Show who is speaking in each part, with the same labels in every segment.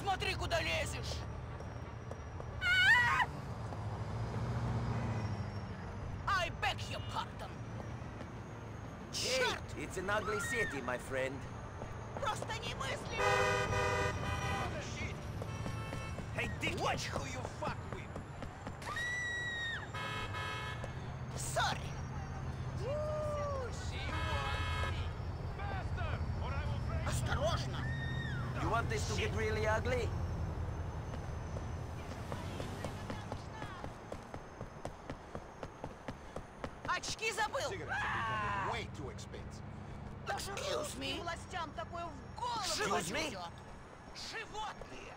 Speaker 1: Смотри, куда лезешь! I beg your pardon!
Speaker 2: Hey,
Speaker 1: Черт!
Speaker 2: it's an ugly city, my friend.
Speaker 1: Просто немыслимо!
Speaker 2: Hey, dick!
Speaker 3: Watch who you fuck
Speaker 2: this to get really ugly?
Speaker 1: Очки забыл!
Speaker 3: way too expensive.
Speaker 1: Excuse me! Властям такое в голову
Speaker 2: Excuse me?
Speaker 1: идет! Животные!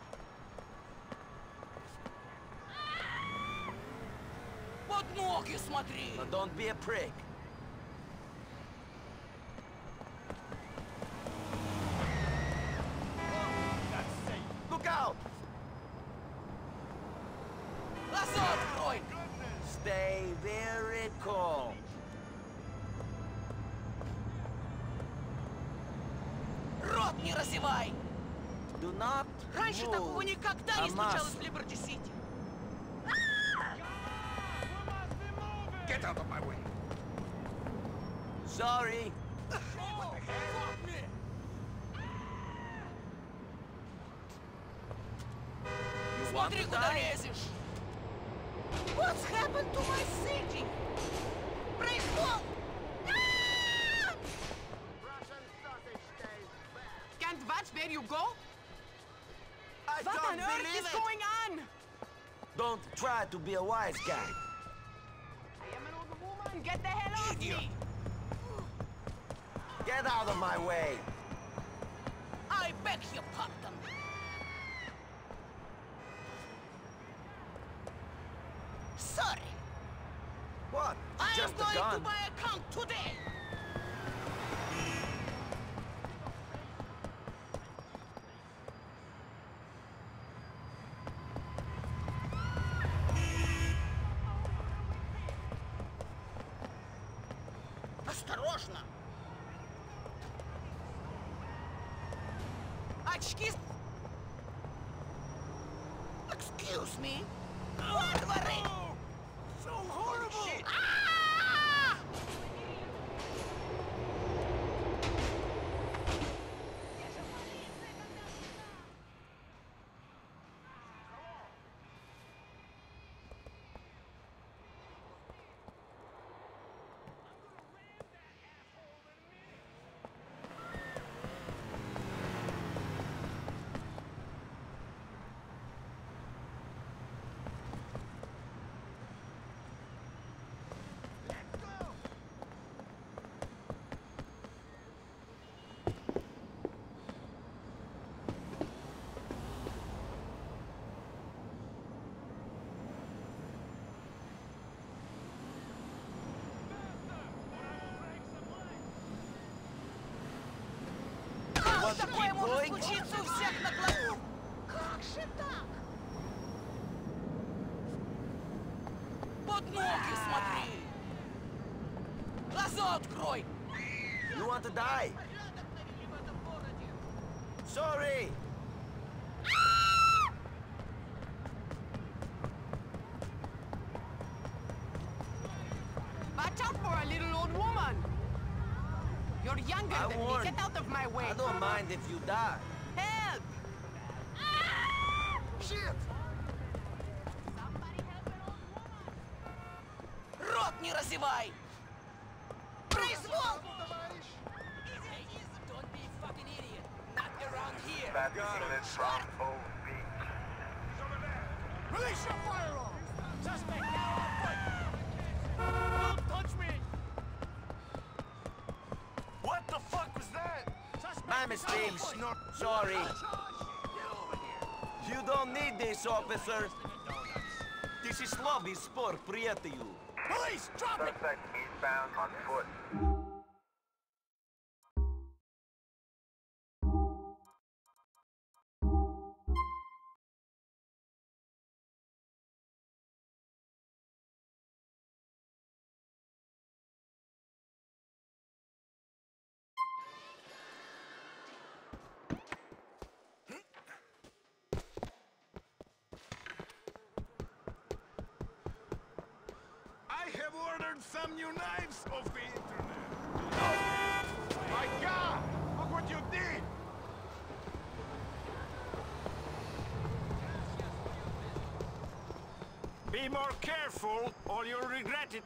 Speaker 1: Под ноги смотри!
Speaker 2: Don't be a prick.
Speaker 1: Рот не разевай!
Speaker 2: Do not
Speaker 1: Раньше
Speaker 2: move
Speaker 1: такого никогда не случалось в. Либерти-Сити!
Speaker 3: Get out of my way!
Speaker 2: Sorry.
Speaker 1: Смотри, куда лезешь! What's happened to my city? Произвол!
Speaker 4: Can't watch where you go?
Speaker 2: I
Speaker 4: What earth
Speaker 2: believe
Speaker 4: is
Speaker 2: it.
Speaker 4: going on?
Speaker 2: Don't try to be a wise guy.
Speaker 4: I am an old woman. Get the hell off me!
Speaker 2: Get out of my way.
Speaker 1: I beg your pardon! Sorry!
Speaker 2: What?
Speaker 1: I
Speaker 2: Just
Speaker 1: am going to buy a gun today! Excuse... Excuse me?
Speaker 2: Oh,
Speaker 1: what, Marie?
Speaker 2: Want to
Speaker 1: такое
Speaker 2: keep
Speaker 1: может
Speaker 2: going?
Speaker 1: случиться у всех на глазу? Как же так? Под ноги смотри! Глаза открой!
Speaker 2: You want to die?
Speaker 1: Порядок навели в этом городе!
Speaker 2: Sorry.
Speaker 4: Watch out for a little old woman! You're younger
Speaker 2: I
Speaker 4: than
Speaker 2: warned
Speaker 4: me. Get out of my way.
Speaker 2: I don't mind if you die.
Speaker 4: Help!
Speaker 2: Shit!
Speaker 4: Somebody help an old woman!
Speaker 1: Рот не разевай! Произвол!
Speaker 5: Don't be a fucking idiot. Not around here.
Speaker 6: Bad England from Old Beach.
Speaker 3: Release your firearm! Suspect now on foot!
Speaker 2: My
Speaker 3: is
Speaker 2: mistake.
Speaker 3: on foot!
Speaker 2: Sorry.
Speaker 3: Get over here!
Speaker 2: You don't need this, officer. This is lobby sport, приятелю.
Speaker 3: Police, drop it!
Speaker 6: Suspect eastbound on foot.
Speaker 3: Ordered some new knives off the internet. Oh, my God! Look what you did!
Speaker 7: Be more careful, or you'll regret it.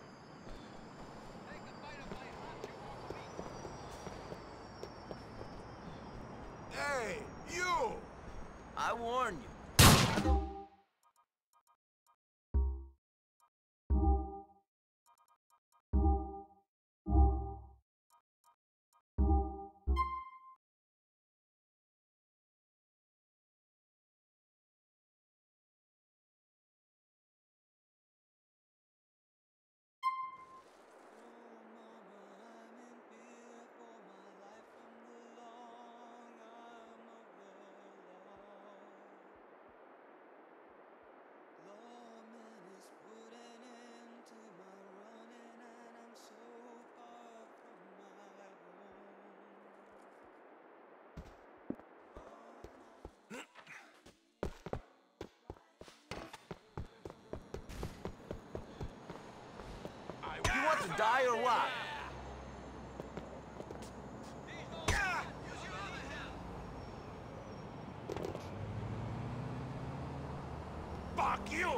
Speaker 7: Die or what?
Speaker 3: Fuck you!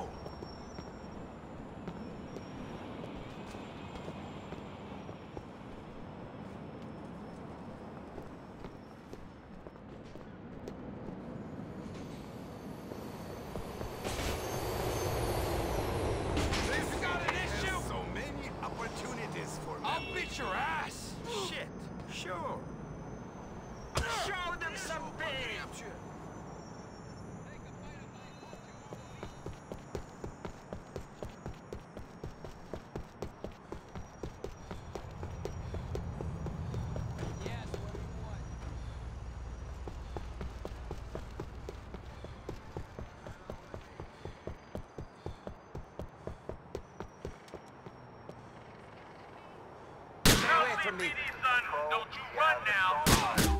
Speaker 7: This got an issue?
Speaker 3: So many opportunities for
Speaker 7: I'll
Speaker 3: memory.
Speaker 7: beat your ass! Shit, sure. Show them some pain!
Speaker 8: Yes, what do you want?
Speaker 7: Get from me!
Speaker 1: Don't you run now!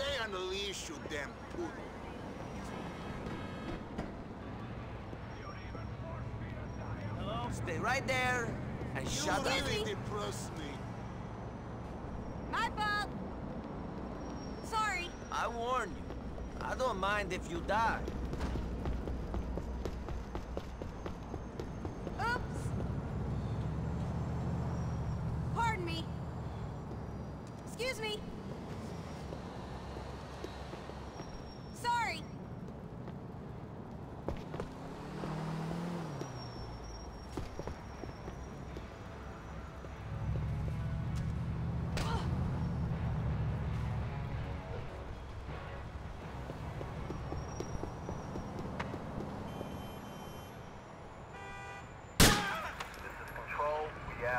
Speaker 3: Stay on the leash, you damn poodle.
Speaker 7: Stay right there and shut up.
Speaker 3: really depress me.
Speaker 9: My fault. Sorry.
Speaker 7: I warn you. I don't mind if you die.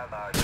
Speaker 7: have our